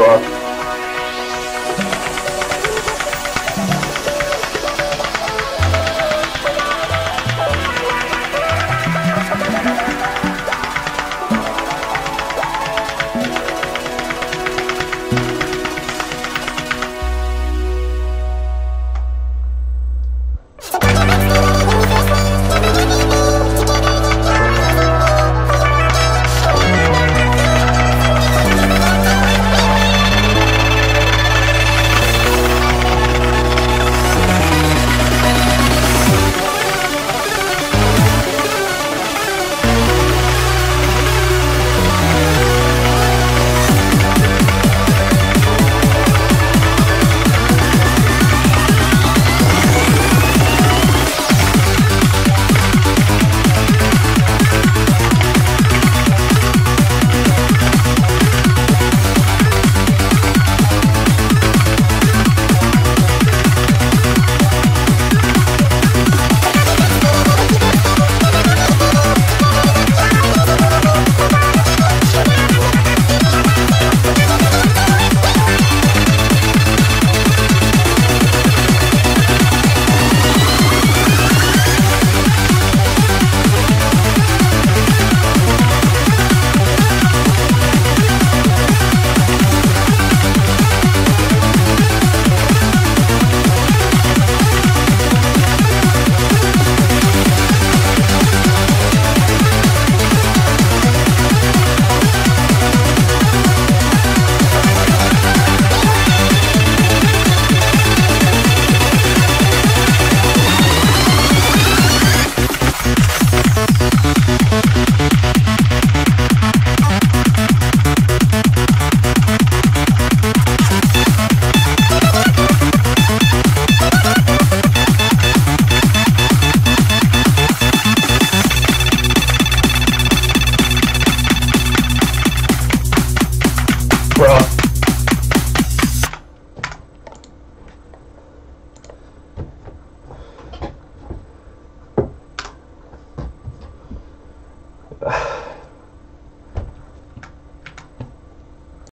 Bruh. Bruh.